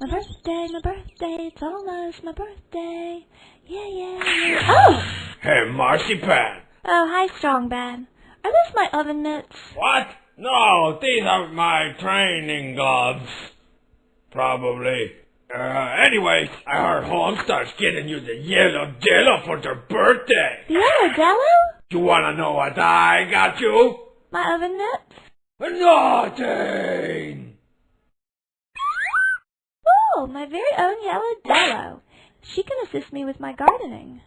My birthday, my birthday, it's almost my birthday. Yeah, yeah, yeah. Oh! Hey, Marzipan. Oh, hi, Strong Bad. Are those my oven mitts? What? No, these are my training gloves. Probably. Uh, anyways, I heard Homestar's getting you the Yello Dello for your birthday. The Yello Dello? You wanna know what I got you? My oven mitts? Nothing! Oh, my very own Yello Dello. She can assist me with my gardening.